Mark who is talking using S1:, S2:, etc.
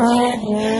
S1: Brother